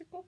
씻고